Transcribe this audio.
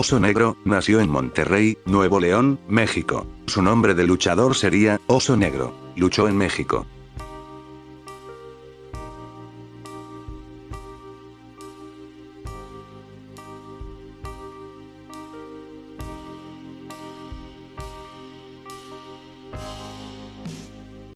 Oso Negro, nació en Monterrey, Nuevo León, México. Su nombre de luchador sería, Oso Negro. Luchó en México,